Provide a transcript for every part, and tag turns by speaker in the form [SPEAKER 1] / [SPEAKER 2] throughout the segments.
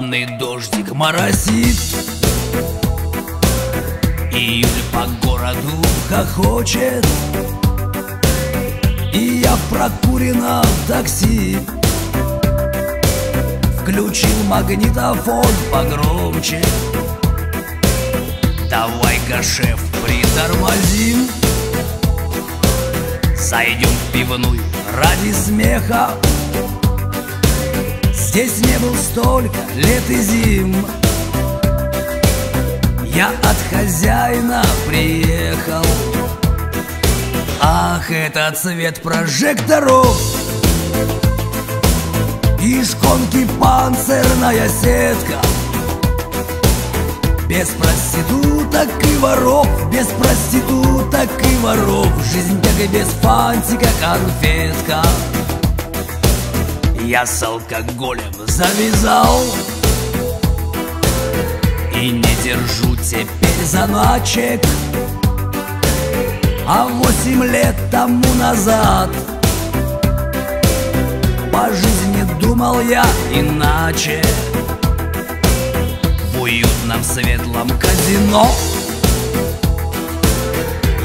[SPEAKER 1] Прохладный дождик моросит. Июль по городу хохочет. И я в прокуренном такси. Включил магнитофон погромче. Давай-ка, шеф, притормозим. Зайдем в пивную ради смеха Здесь не был столько лет и зим. Я от хозяина приехал. Ах, это цвет прожекторов. И шконки панцирная сетка. Без проституток и воров, без проституток и воров. Жизнь и без фантика конфетка Я с алкоголем завязал И не держу теперь заначек. А восемь лет тому назад По жизни думал я иначе. В уютном светлом казино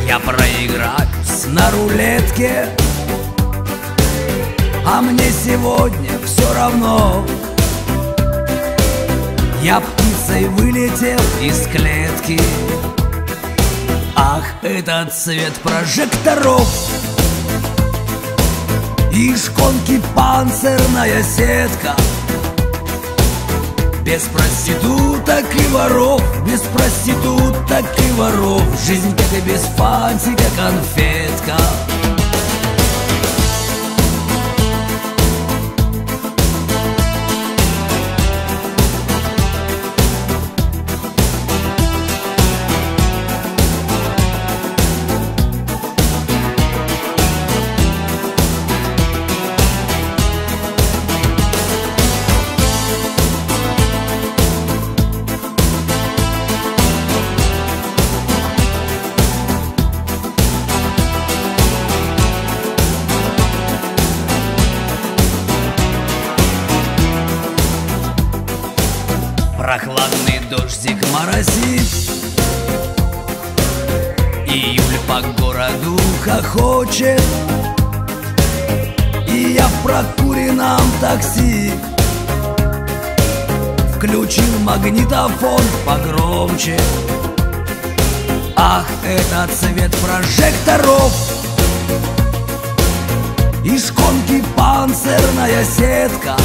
[SPEAKER 1] Я проиграюсь на рулетке А мне сегодня все равно. Я птицей вылетел из клетки. Ах, этот цвет прожекторов. И шконки панцирная сетка. Без проституток и воров, без проституток и воров. Жизнь как и без фантика конфетка магнитофон погромче. Ах, это цвет прожекторов. И шконки панцирная сетка.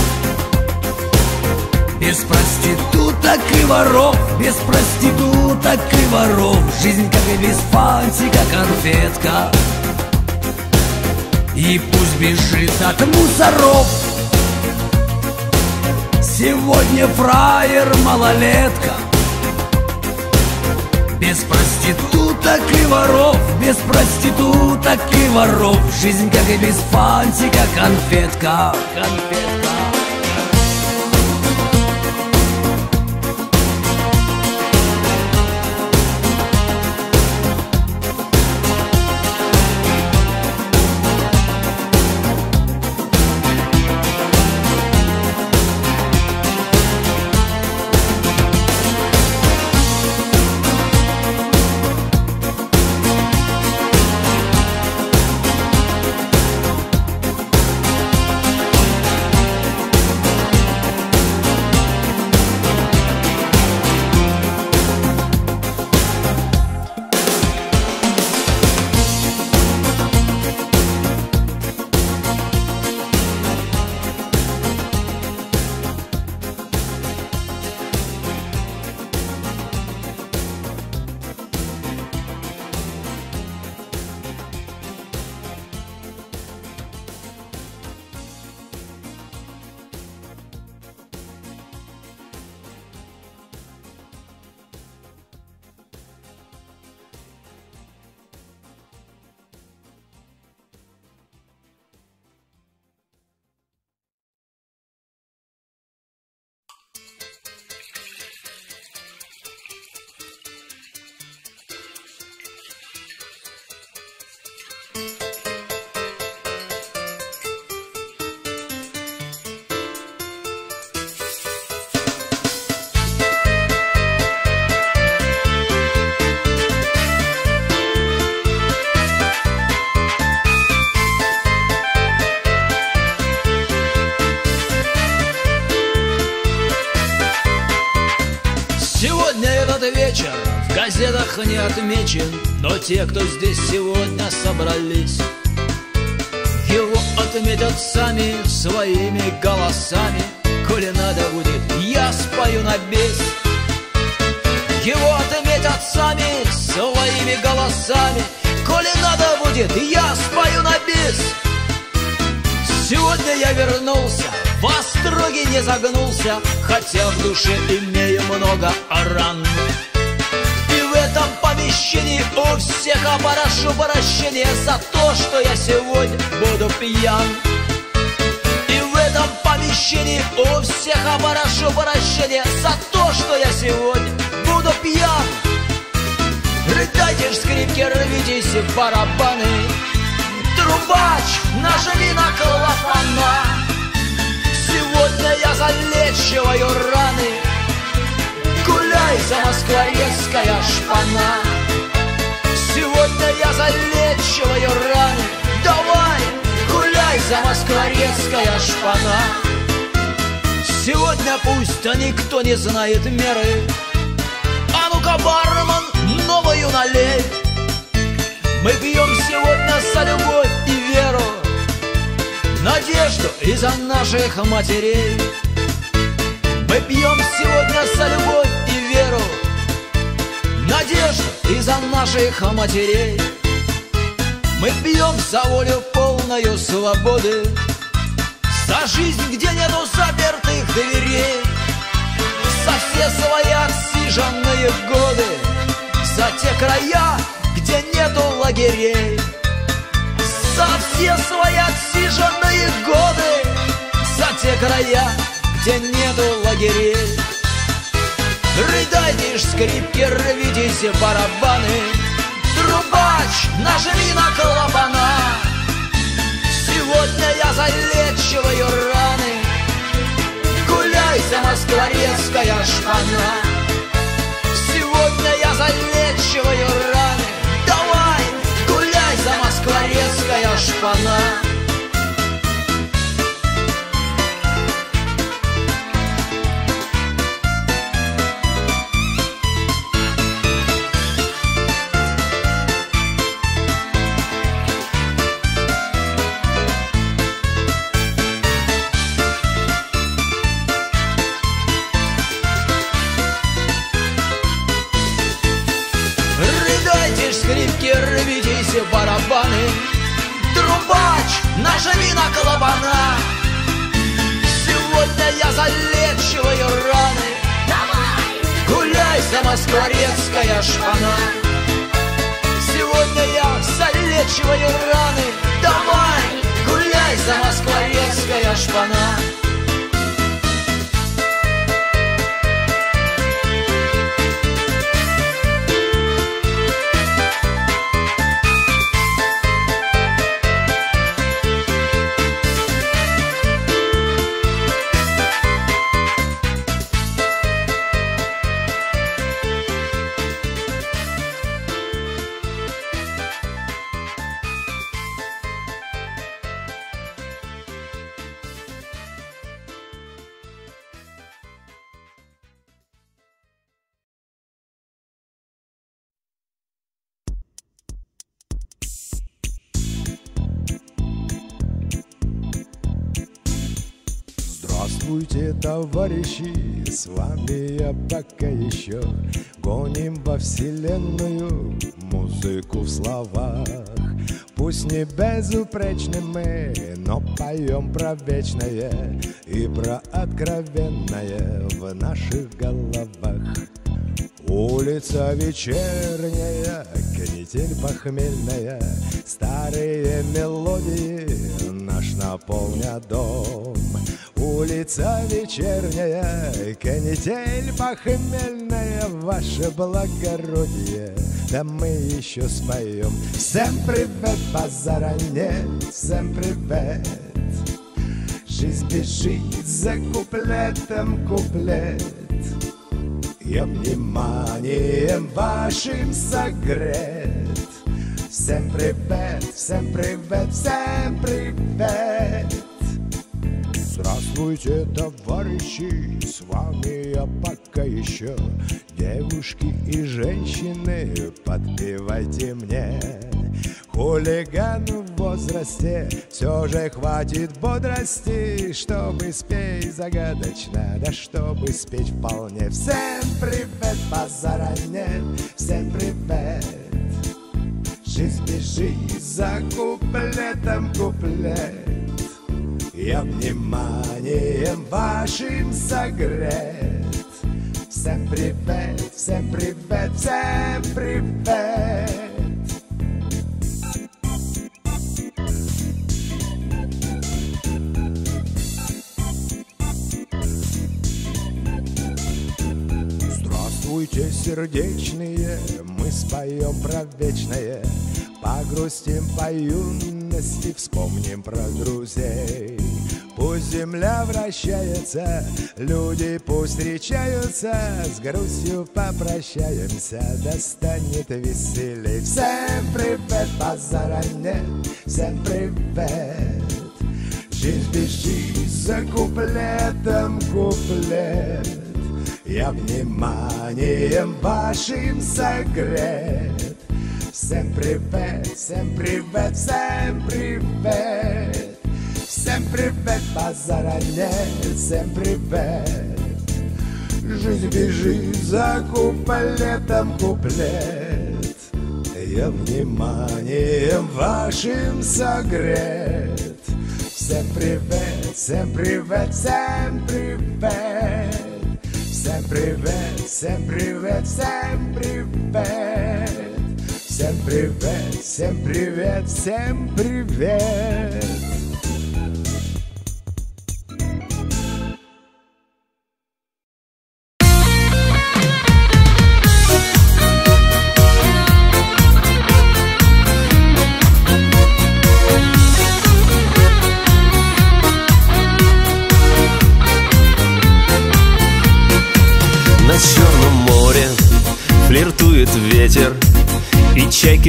[SPEAKER 1] Без проституток и воров, без проституток и воров. Жизнь как и без фантика конфетка. И пусть бежит от мусоров Сегодня фраер малолетка. Без проституток и воров, без проституток и воров. Жизнь как и без фантика конфетка, конфетка
[SPEAKER 2] не отмечен, но те, кто здесь сегодня собрались, его отметят сами своими голосами. Коли надо будет, я спою на бес. Его отметят сами своими голосами. Коли надо будет, я спою на бес. Сегодня я вернулся, в остроге не загнулся, Хотя в душе имею много ран. И в этом помещении у всех попрошу прощения За то, что я сегодня буду пьян. И в этом помещении у всех попрошу прощения За то, что я сегодня буду пьян. Рыдайте ж скрипки, рвитесь в барабаны, Трубач, нажми на клапана. Сегодня я залечиваю раны. Гуляй за москворецкая шпана Сегодня я залечиваю раны. Давай, гуляй за москворецкая шпана. Сегодня пусть а никто не знает меры. А ну-ка, бармен, новую налей. Мы пьем сегодня за любовь и веру Надежду и за наших матерей. Мы пьем сегодня за любовь Надежду и за наших матерей. Мы пьем за волю полную свободы За жизнь, где нету запертых дверей. За все свои отсиженные годы За те края, где нету лагерей. За все свои отсиженные годы За те края, где нету лагерей Рыдайте ж скрипки, рвитесь барабаны. Трубач, нажми на клапана. Сегодня я залечиваю раны. Гуляй за москворецкая шпана. Сегодня я залечиваю раны. Давай, гуляй за москворецкая шпана барабаны Трубач, нажми на клапана Сегодня я залечиваю раны. Давай! Гуляй за москворецкая шпана. Сегодня я залечиваю раны. Давай! Гуляй за москворецкая шпана
[SPEAKER 3] Здравствуйте, товарищи, с вами я пока еще. Гоним во вселенную музыку в словах. Пусть не безупречны мы, но поем про вечное И про откровенное в наших головах. Улица вечерняя, канитель похмельная, Старые мелодии наш наполнят дом. Улица вечерняя, канитель похмельная, Ваше благородие, да мы еще споем. Всем привет, базара нет, всем привет. Жизнь бежит за куплетом куплет. Я вниманием вашим согрет Всем привет, всем привет, всем привет Здравствуйте, товарищи, с вами я пока еще. Девушки и женщины, подпевайте мне. Хулиган в возрасте, все же хватит бодрости. Чтобы спеть загадочно, да чтобы спеть вполне. Всем привет, базара нет, всем привет. Жизнь бежит за куплетом куплет Я вниманием вашим согрет. Всем привет, всем привет, всем привет. Здравствуйте, сердечные, мы споем про вечное. Погрустим по юности, вспомним про друзей Пусть земля вращается, люди пусть встречаются С грустью попрощаемся, да станет веселей. Всем привет, базара нет, всем привет. Жизнь бежит за куплетом куплет. Я вниманием вашим согрет. Всем привет, всем привет, всем привет Всем привет, базара нет, всем привет. Жизнь бежит за куплетом куплет. Я вниманием вашим согрет. Всем привет, всем привет, всем привет. Всем привет, всем привет, всем привет. Всем привет, всем привет, всем привет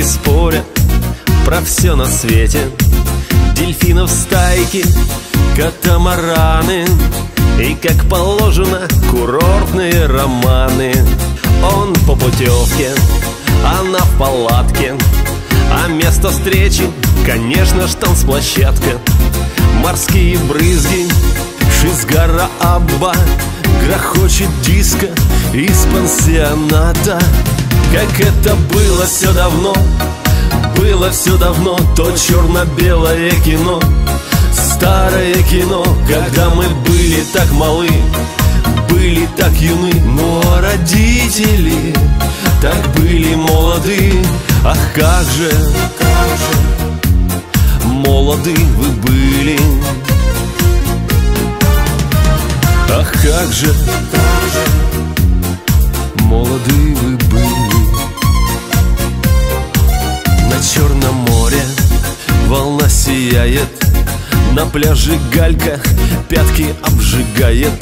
[SPEAKER 4] И чайки спорят про все на свете. Дельфинов стайки, катамараны. И, как положено, курортные романы. Он по путевке, она в палатке. А место встречи, конечно ж, танцплощадка Морские брызги, Шизгара Абба. Грохочет диско из пансионата Как это было все давно? Было все давно. То черно-белое кино. Старое кино. Когда мы были так малы Были так юны. Но родители Так были молоды. Ах как же, как же Молоды вы были. Ах, как же, как же молоды вы были Черном море. Волна сияет На пляже галька пятки обжигает.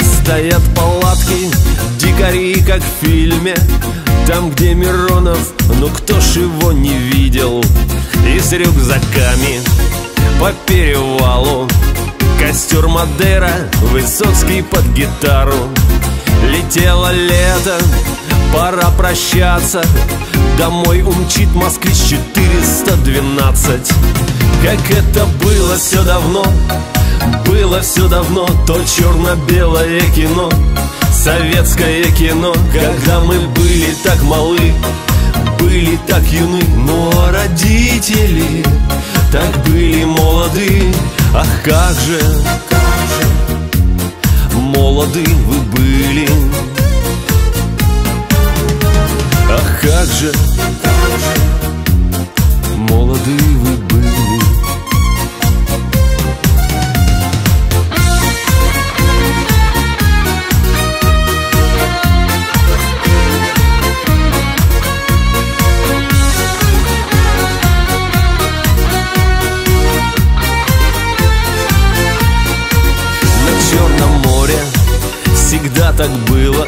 [SPEAKER 4] Стоят палатки, дикари, как в фильме. Там, где Миронов, ну кто ж его не видел? И с рюкзаками по перевалу. Костер Мадера, Высоцкий под гитару. Летело лето, пора прощаться Домой умчит москвич 412 Как это было все давно Было все давно То черно-белое кино Советское кино. Когда мы были так малы Были так юны Но родители так были молоды. Ах, как же, молоды вы были Ах, как же, молоды вы были? На Черном море всегда так было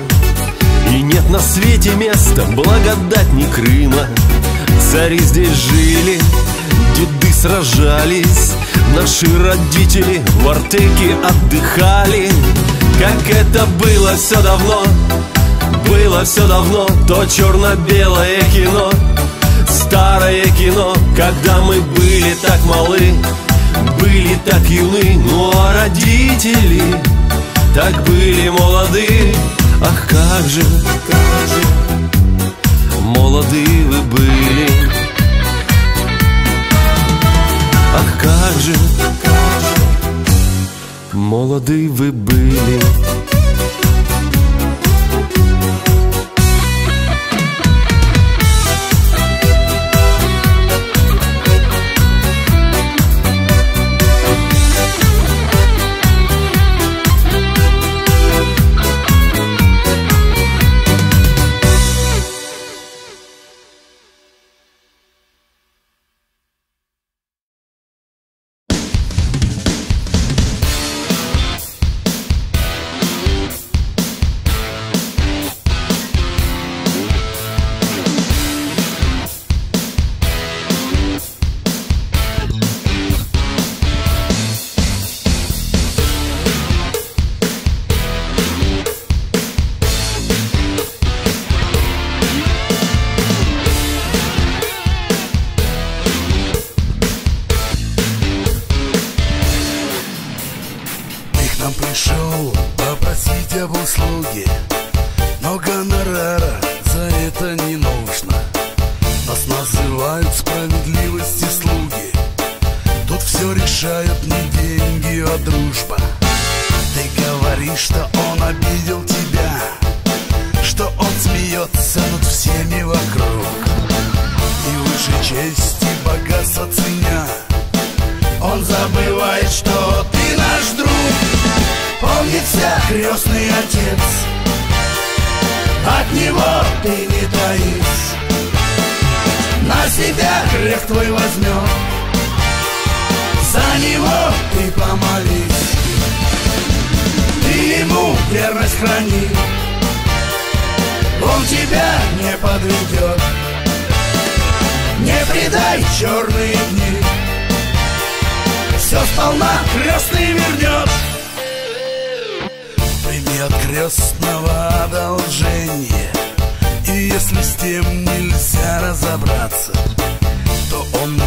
[SPEAKER 4] И нет на свете места благодатней Крыма. Цари здесь жили, деды сражались Наши родители в Артеке отдыхали. Как это было все давно Было все давно То черно-белое кино. Старое кино Когда мы были так малы Были так юны. Ну а родители Так были молоды Ах как же, как же Молоды вы были Ах, как же, как же молоды вы были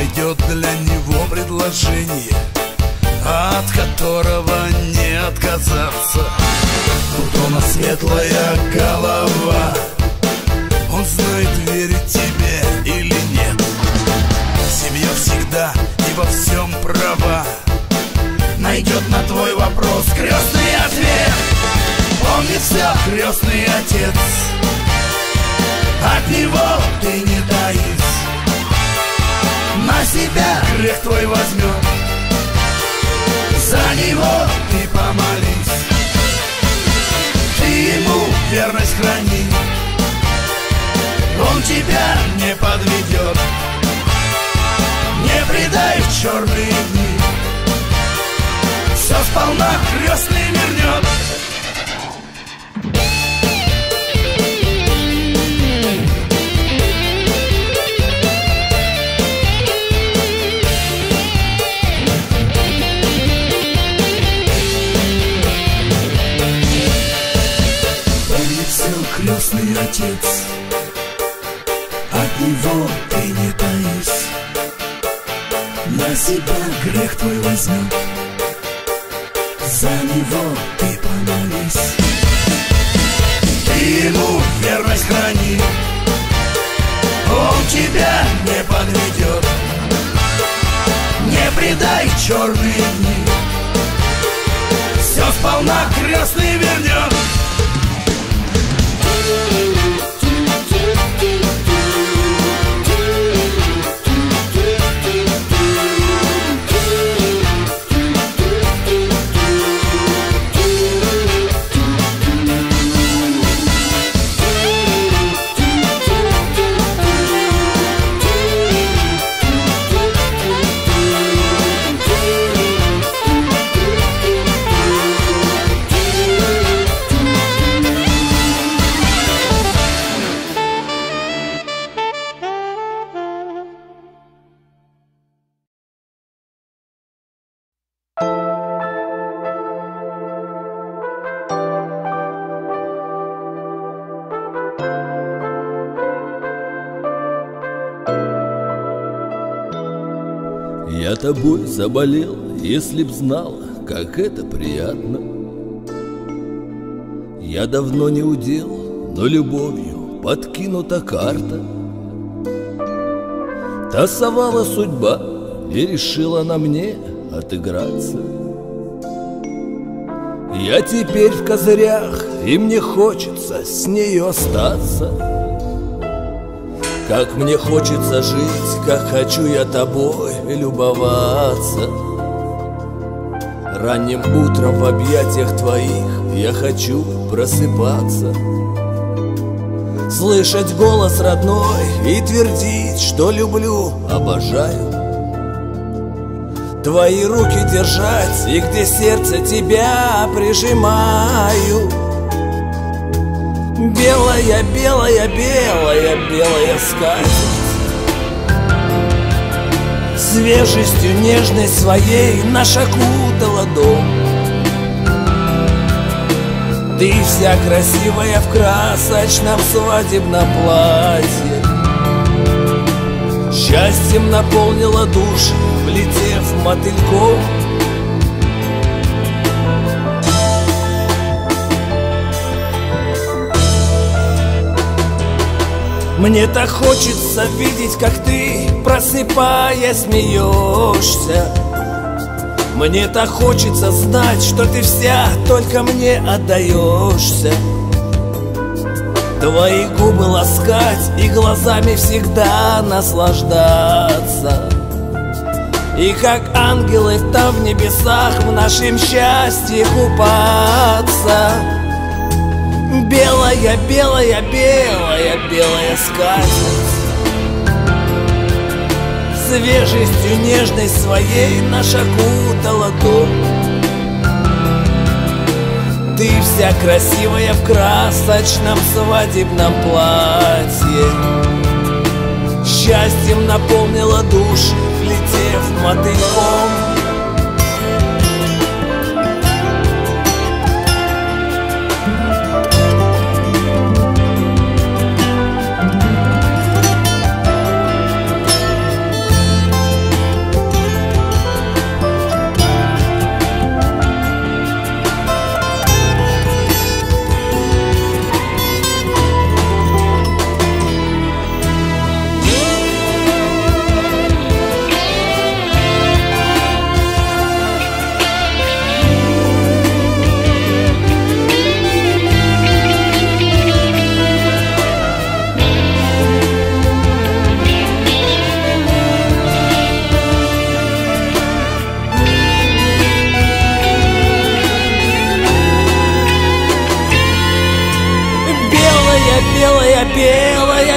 [SPEAKER 5] Найдет для него предложение От которого не отказаться. Тут он светлая голова. Он знает, верить тебе или нет. Семья всегда и во всем права. Найдет на твой вопрос крестный ответ. Помнит все крестный отец. От него ты не таишь На себя. Грех твой возьмет За него ты помолись. Ты ему верность храни. Он тебя не подведет не предай в черные дни. Все сполна крестный вернет крестный отец. От него ты не таишь на себя грех твой возьмет За него ты помолись. Ты ему верность храни. Он тебя не подведет Не предай черные дни. Все сполна крестный вернет
[SPEAKER 6] Тобой заболел, если б знала, как это приятно. Я давно не удел, но любовью подкинута карта. Тасовала судьба и решила на мне отыграться. Я теперь в козырях, и мне хочется с нею остаться. Как мне хочется жить, как хочу я тобой любоваться. Ранним утром в объятиях твоих я хочу просыпаться. Слышать голос родной и твердить, что люблю, обожаю. Твои руки держать и где сердце тебя прижимаю. Белая, белая, белая, белая скатерть Свежестью нежной своей наш окутала дом Ты вся красивая в красочном свадебном платье. Счастьем наполнила душу, влетев мотыльком Мне так хочется видеть, как ты, просыпая, смеешься. Мне так хочется знать, что ты вся только мне отдаешься. Твои губы ласкать и глазами всегда наслаждаться. И как ангелы там в небесах в нашем счастье купаться Белая, белая, белая, белая скатерть Свежестью нежной своей наш окутала дом. Ты вся красивая в красочном свадебном платье. Счастьем наполнила душ, летев мотыльком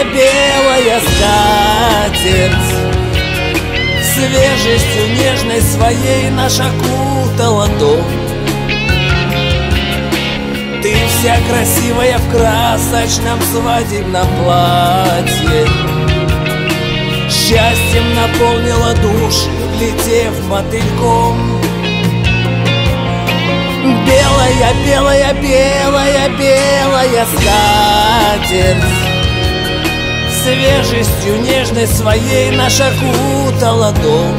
[SPEAKER 6] белая, скатерть. Свежестью нежной своей наш окутала дом. Ты вся красивая в красочном свадебном платье. Счастьем наполнила душ, летев мотыльком. Белая, белая, белая, белая скатерть Свежестью нежной своей наш окутала дом.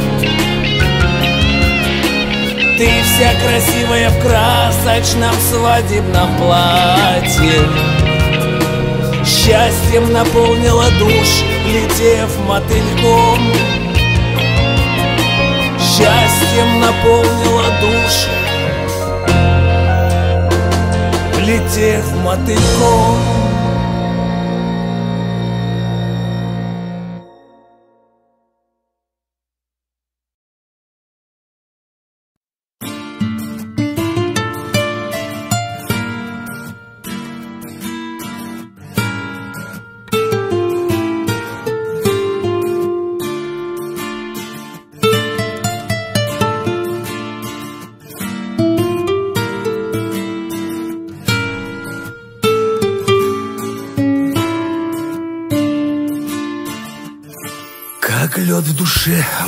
[SPEAKER 6] Ты вся красивая в красочном свадебном платье. Счастьем наполнила душ, летев мотыльком. Счастьем наполнила душ, летев мотыльком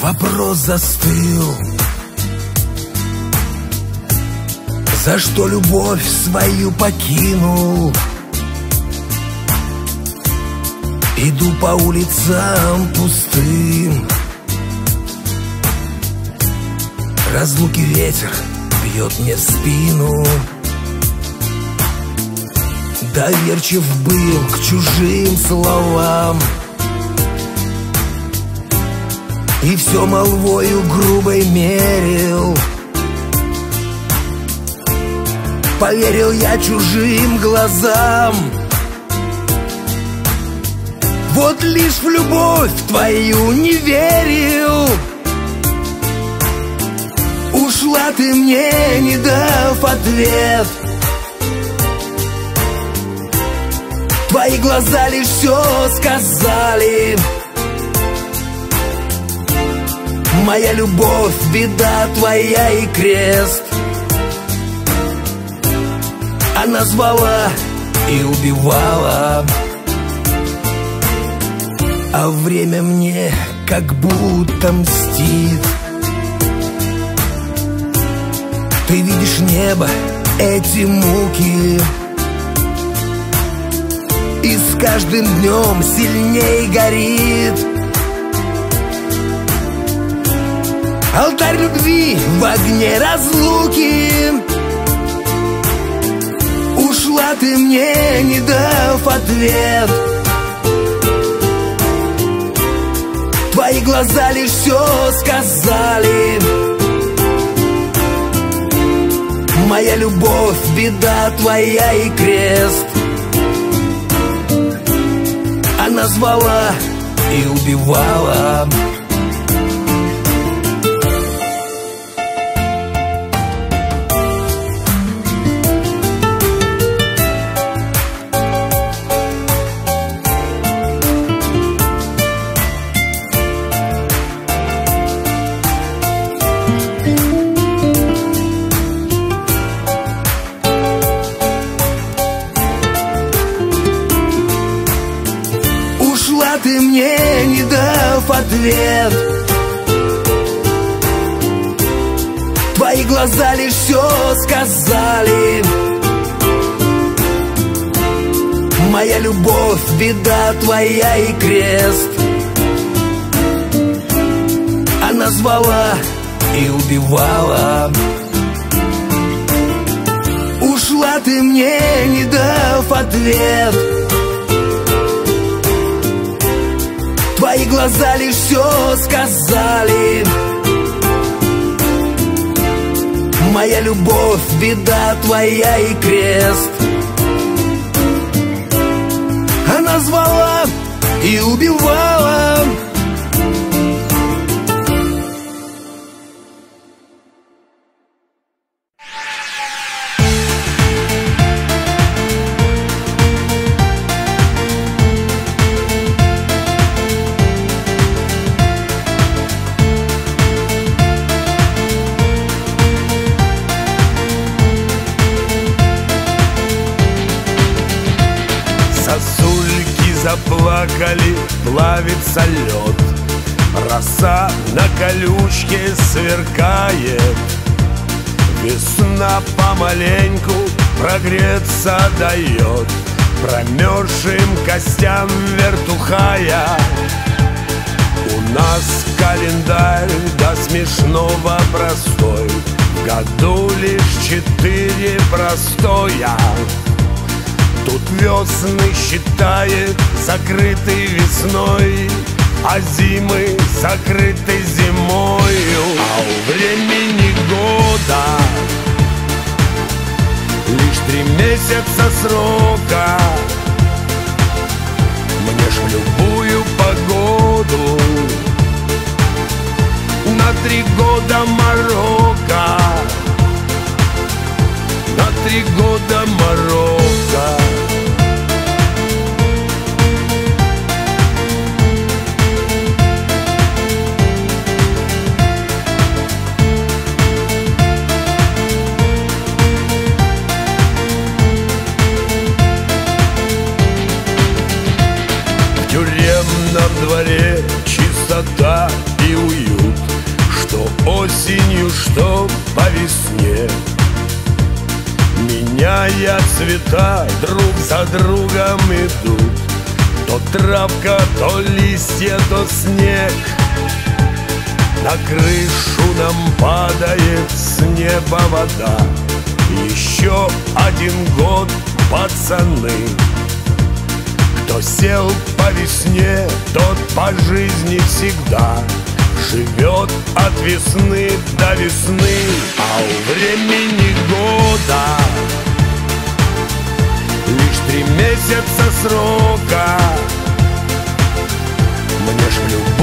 [SPEAKER 3] вопрос застыл. За что любовь свою покинул? Иду по улицам пустым.
[SPEAKER 7] Разлуки ветер бьет мне в спину. Доверчив был к чужим словам И все молвою грубой мерил. Поверил я чужим глазам. Вот лишь в любовь твою не верил. Ушла ты мне, не дав ответ. Твои глаза лишь все сказали Моя любовь, беда твоя и крест. Она звала и убивала. А время мне как будто мстит. Ты видишь небо, эти муки. И с каждым днем сильней горит Алтарь любви в огне разлуки. Ушла ты мне, не дав ответ. Твои глаза лишь все сказали. Моя любовь, беда твоя и крест. Она звала и убивала твоя и крест. Она звала и убивала. Ушла ты мне, не дав ответ. Твои глаза лишь все сказали. Моя любовь, беда твоя и крест. Она звала и убивала
[SPEAKER 8] колючке сверкает. Весна помаленьку прогреться дает. Промерзшим костям вертухая. У нас календарь до смешного простой. В году лишь четыре простоя. Тут весны считает закрытой весной А зимы закрыты зимою А у времени года Лишь три месяца срока. Мне ж в любую погоду На три года Марокко На три года Марокко что по весне. Меняя цвета, друг за другом идут. То травка, то листья, то снег. На крышу нам падает с неба вода. Еще один год, пацаны. Кто сел по весне, тот по жизни всегда Живет от весны до весны А у времени года Лишь три месяца срока. Мне ж в любую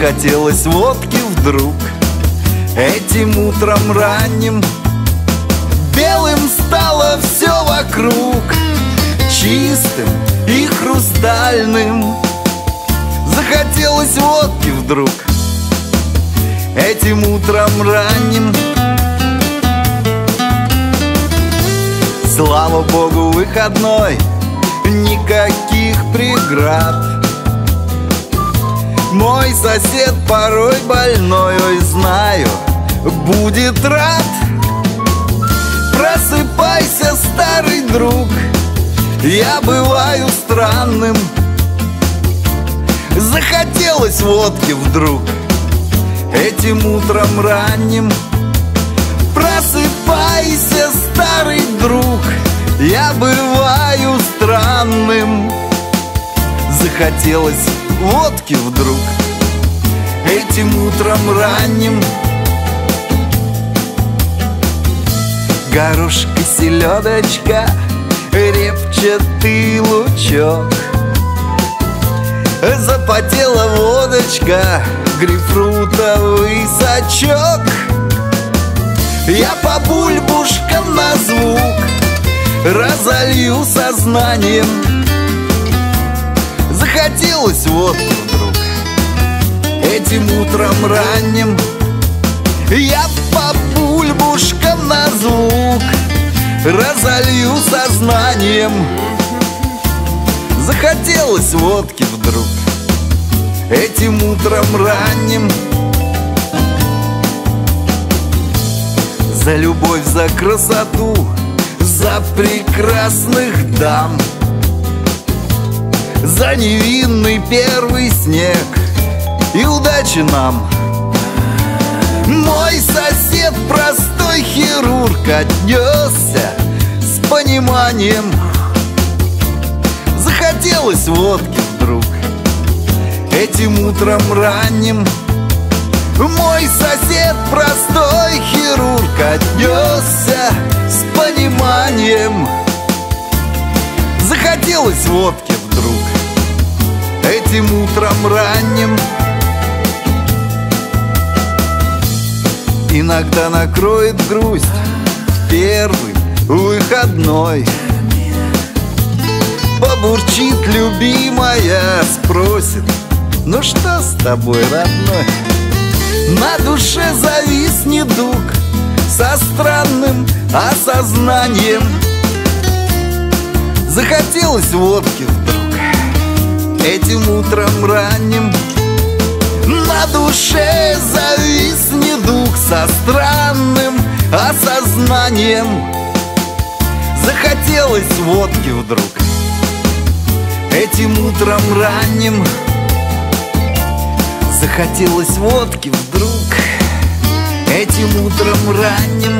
[SPEAKER 9] Захотелось водки вдруг. Этим утром ранним Белым стало все вокруг. Чистым и хрустальным Захотелось водки вдруг. Этим утром ранним Слава богу, выходной. Никаких преград Мой сосед порой больной Ой, знаю, будет рад. Просыпайся, старый друг Я бываю странным. Захотелось водки вдруг Этим утром ранним. Просыпайся, старый друг Я бываю странным Захотелось водки вдруг. Этим утром ранним Горошка, селедочка, репчатый лучок. Запотела водочка, грейпфрутовый сачок. Я по бульбушкам на звук разолью сознанием Захотелось водки вдруг этим утром ранним Я по бульбушкам на звук разолью сознанием. Захотелось водки вдруг этим утром ранним. За любовь, за красоту, за прекрасных дам За невинный первый снег. И удачи нам. Мой сосед, простой хирург, отнесся с пониманием. Захотелось водки вдруг этим утром ранним. Мой сосед, простой хирург, отнесся с пониманием. Захотелось водки этим утром ранним. Иногда накроет грусть в первый выходной.
[SPEAKER 2] Пробурчит любимая, спросит Ну что с тобой, родной? На душе завис недуг Со странным осознанием. Захотелось водки вдруг Этим утром ранним На душе завис недуг Со странным осознанием. Захотелось водки вдруг. Этим утром ранним Захотелось водки вдруг. Этим утром ранним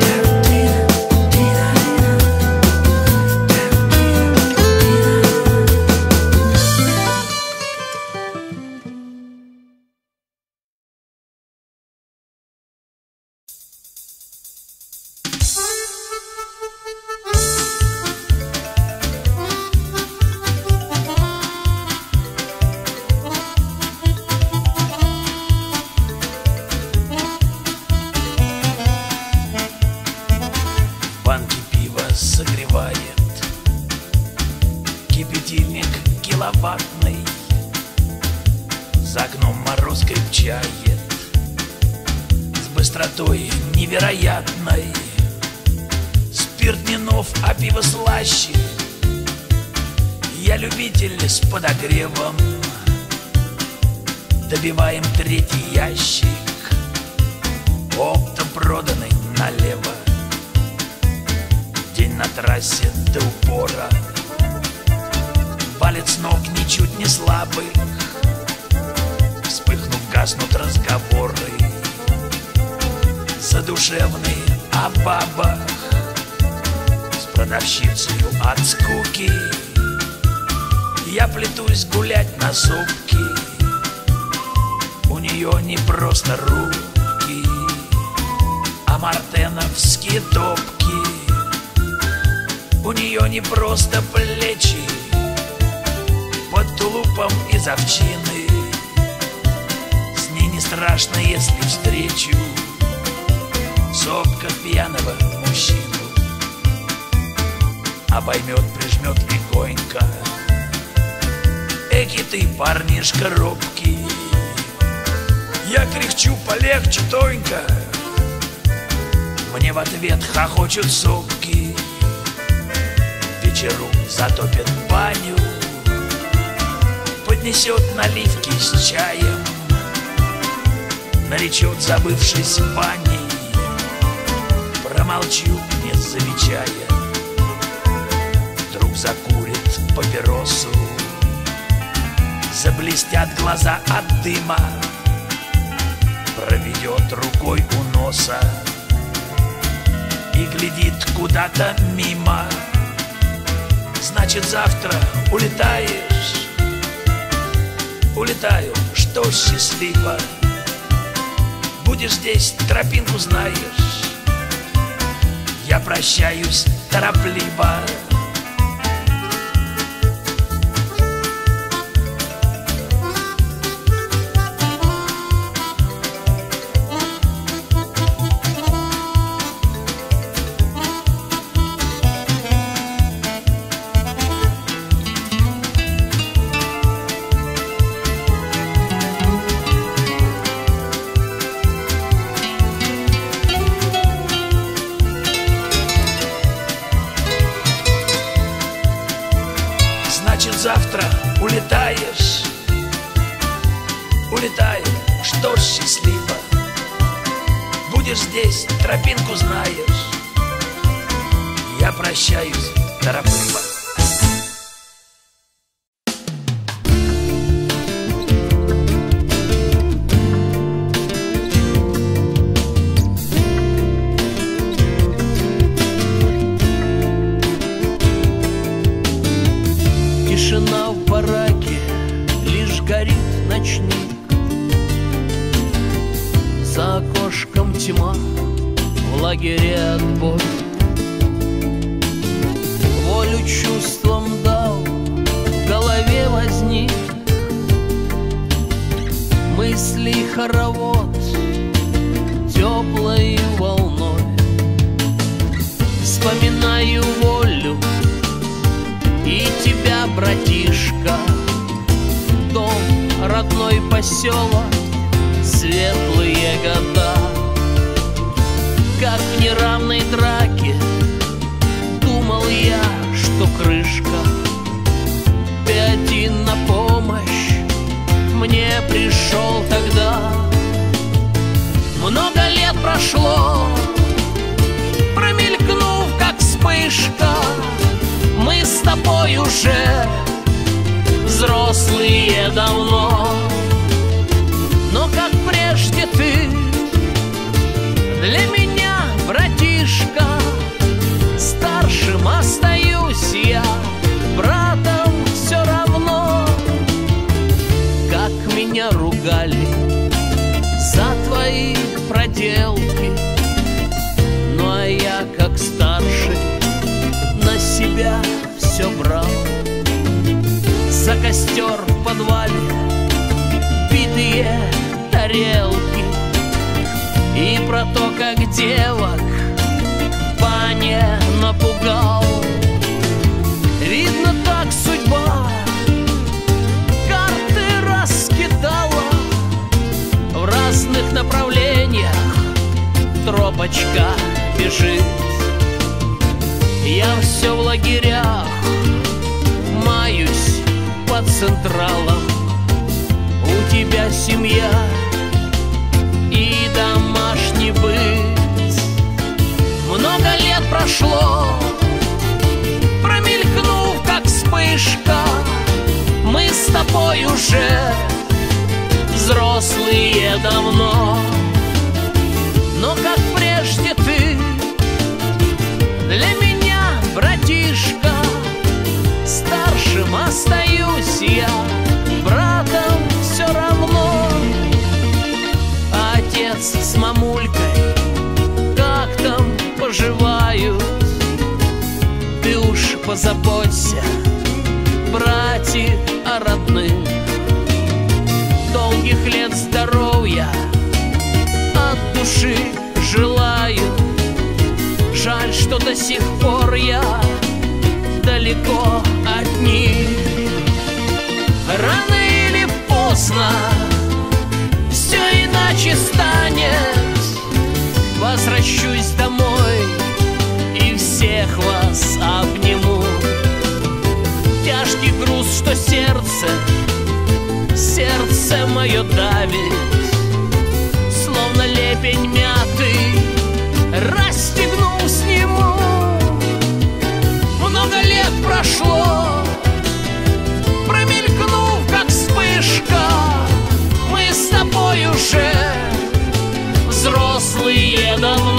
[SPEAKER 10] забывшись баней Промолчу, не замечая. Вдруг закурит папиросу Заблестят глаза от дыма Проведет рукой у носа И глядит куда-то мимо. Значит, завтра улетаешь Улетаю, что счастливо Будешь здесь, тропинку знаешь. Я прощаюсь торопливо как вспышка Мы с тобой уже Взрослые давно. Но как прежде ты Для меня, братишка Старшим остаюсь я Братом все равно. Отец с мамулькой Как там поживают? Ты уж позаботься Братья о родных. Долгих лет здоровья От души желаю. Жаль, что до сих пор я далеко от них. Рано или поздно все иначе станет. Возвращусь домой и всех вас обниму что сердце, сердце мое давит Словно лепень мяты, расстегнул, сниму много лет прошло Промелькнув, как вспышка Мы с тобой уже Взрослые давно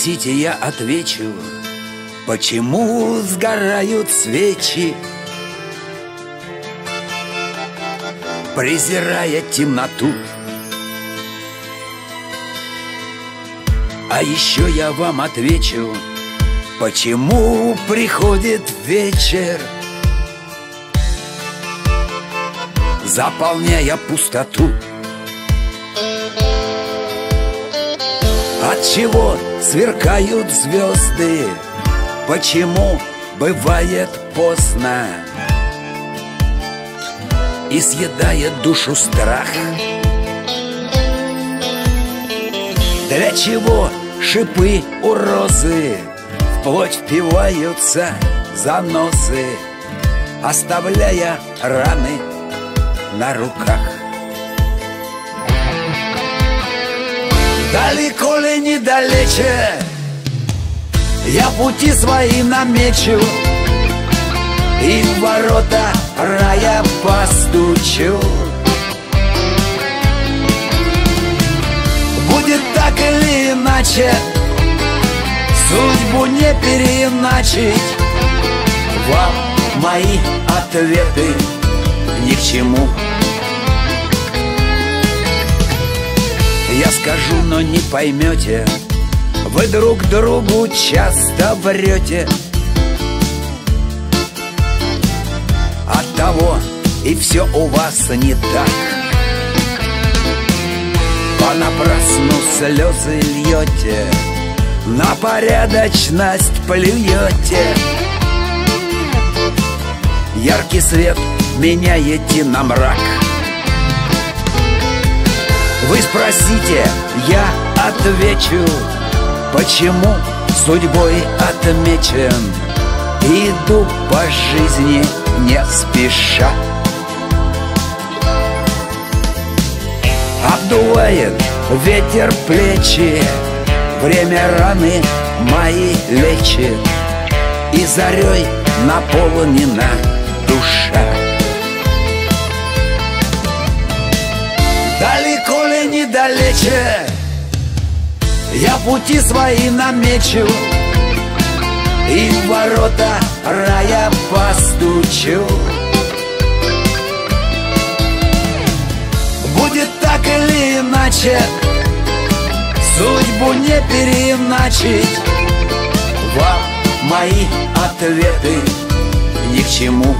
[SPEAKER 3] Спросите, я отвечу, почему сгорают свечи? Презирая темноту.
[SPEAKER 1] А еще я вам отвечу, почему приходит вечер, заполняя пустоту. От чего сверкают звезды? Почему бывает поздно? И съедает душу страх. Для чего шипы у розы Вплоть впиваются за носы Оставляя раны на руках Далеко ли недалече? Я пути свои намечу. И в ворота рая постучу. Будет так или иначе Судьбу не переиначить Вам мои ответы ни к чему Я скажу, но не поймете. Вы друг другу часто врете. От того и все у вас не так. Понапрасну слезы льете На порядочность плюете. Яркий свет меняете на мрак Вы спросите, я отвечу. Почему судьбой отмечен? Иду по жизни не спеша. Обдувает ветер плечи. Время раны мои лечит. И зарей наполнена душа недалече. Я пути свои намечу И в ворота рая постучу. Будет так или иначе Судьбу не переиначить. Вам мои ответы ни к чему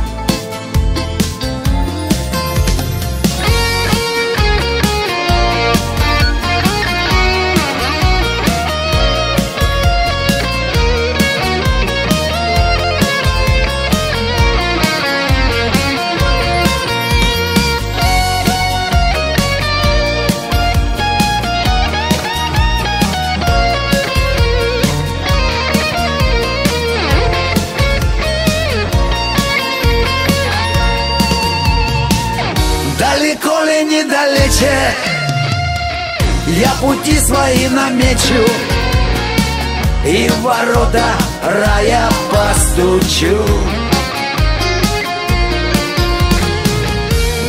[SPEAKER 1] Я пути свои намечу И в ворота рая постучу.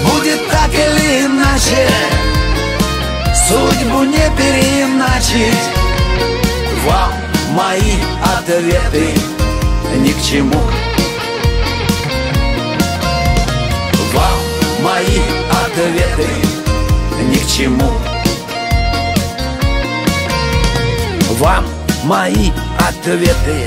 [SPEAKER 1] Будет так или иначе Судьбу не переиначить. Вам мои ответы ни к чему. Вам мои ответы ни к чему Вам мои ответы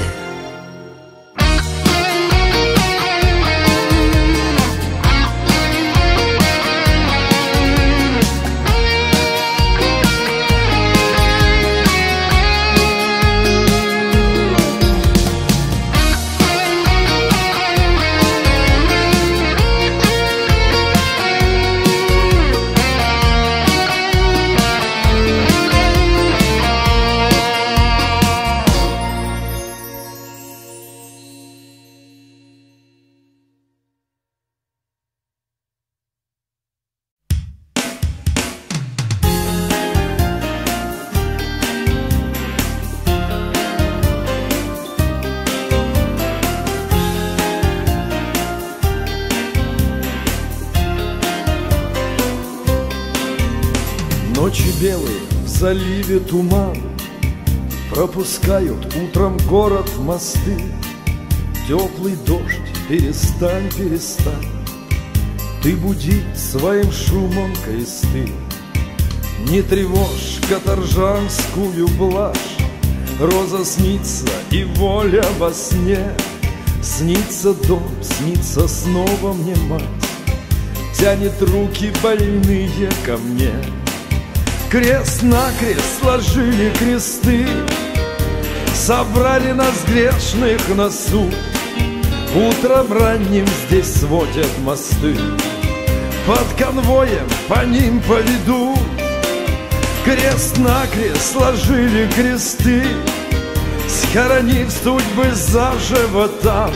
[SPEAKER 11] заливе туман Пропускают утром город мосты. Теплый дождь, перестань, перестань Ты буди своим шумом кресты. Не тревожь каторжанскую блажь Роза снится и воля во сне. Снится дом, снится снова мне мать Тянет руки больные ко мне Крест на крест сложили кресты Собрали нас грешных на суд. Утром ранним здесь сводят мосты Под конвоем по ним поведут. Крест на крест сложили кресты Схоронив судьбы заживо там.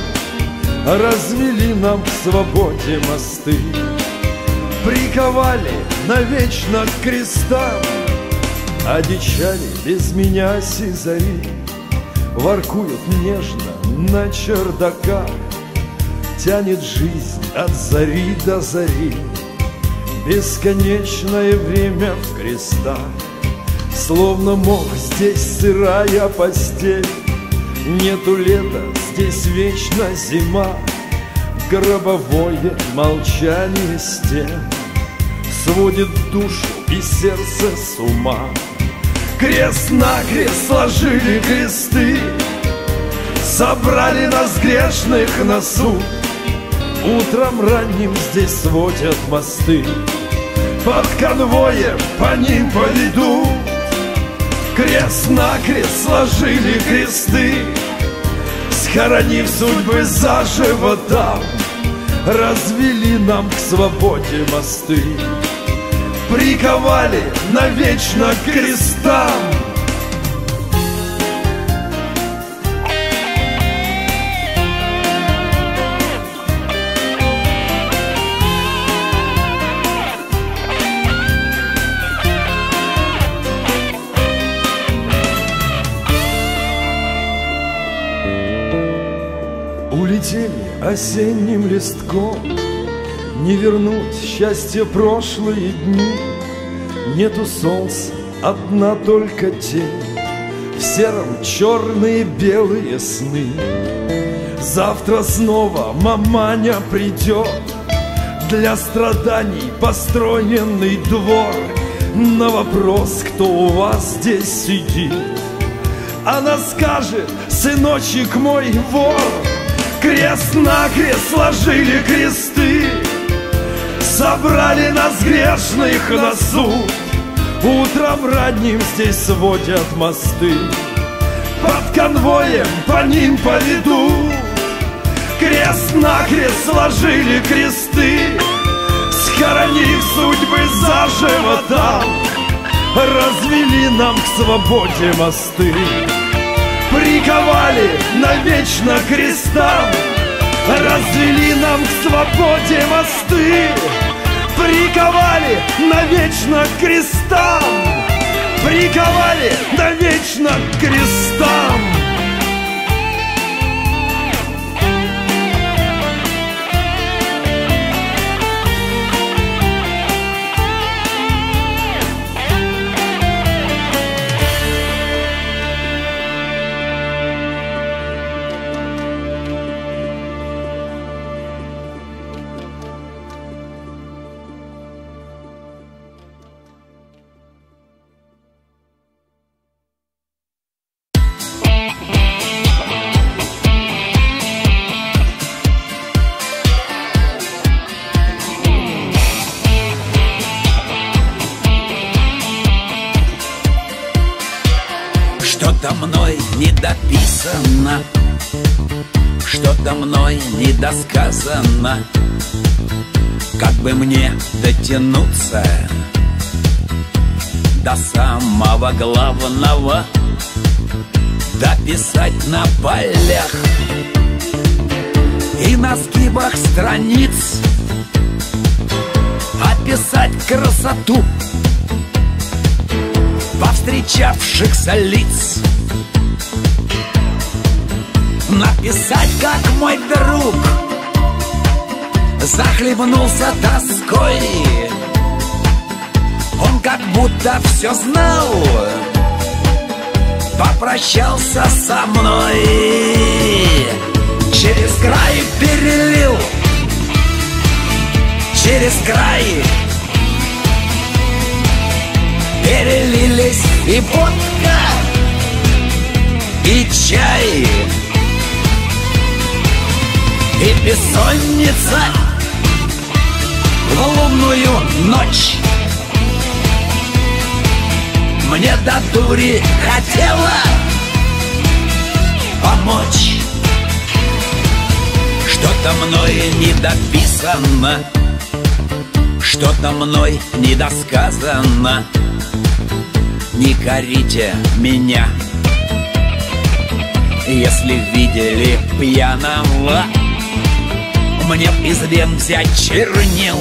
[SPEAKER 11] Развели нам в свободе мосты Приковали навечно к крестам Одичали без меня сизари Воркуют нежно на чердаках. Тянет жизнь от зари до зари. Бесконечное время в крестах Словно мох здесь сырая постель. Нету лета, здесь вечно зима. Гробовое молчание стен Сводит душу и сердце с ума. Крест на крест сложили кресты Собрали нас грешных на суд. Утром ранним здесь сводят мосты Под конвоем по ним поведут. Крест на крест сложили кресты Схоронив судьбы заживо там. Развели нам к свободе мосты Приковали навечно к крестам. Улетели осенним листком Не вернуть счастье прошлые дни. Нету солнца, одна только тень В сером черные белые сны. Завтра снова маманя придет Для страданий построенный двор. На вопрос, кто у вас здесь сидит Она скажет, сыночек мой вор Крест на крест сложили кресты Собрали нас грешных на суд. Утром ранним здесь сводят мосты. Под конвоем по ним поведут Крест на крест сложили кресты. Схоронив судьбы заживо там Развели нам к свободе мосты. Приковали навечно крестам Развели нам к свободе мосты Приковали навечно к крестам. Приковали навечно к крестам
[SPEAKER 1] недосказано Как бы мне дотянуться До самого главного Дописать на полях И на сгибах страниц Описать красоту повстречавшихся лиц Написать, как мой друг Захлебнулся тоской. Он как будто все знал Попрощался со мной. Через край перелил Через край перелились и водка и чай И бессонница. В лунную ночь. Мне до дури хотела помочь. Что-то мной не дописано Что-то мной недосказано. Не корите меня. Если видели пьяного Мне из вен взять чернил.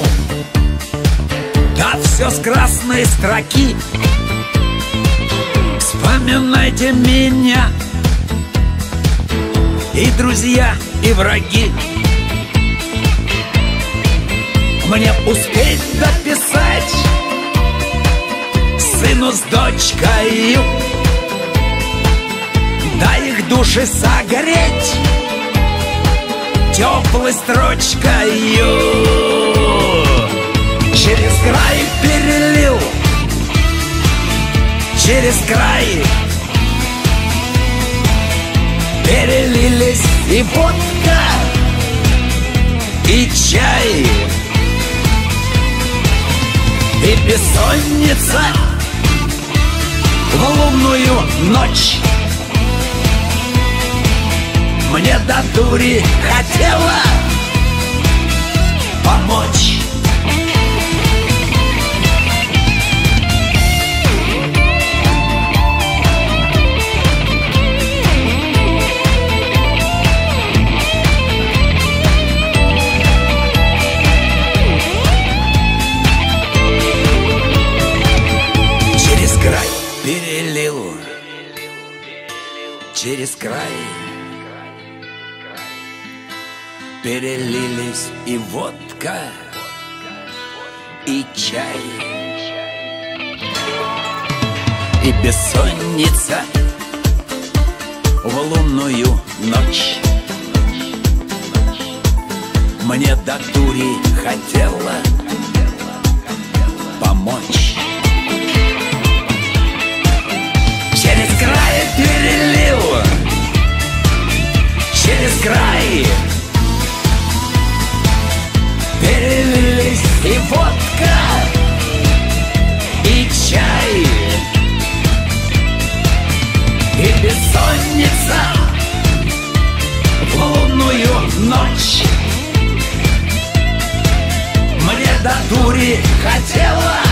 [SPEAKER 1] Да все с красной строки. Вспоминайте меня. И друзья, и враги. Мне успеть дописать Сыну с дочкой Да их души согреть Теплой строчкою. Через край перелил. Через край. Перелились и водка И чай. И бессонница В лунную ночь Мне до дури хотела Помочь. Через край Перелились и водка И чай. И бессонница В лунную ночь. Мне до дури хотела Помочь. Через край перелил Через край и водка И чай И бессонница В лунную ночь. Мне до дури хотела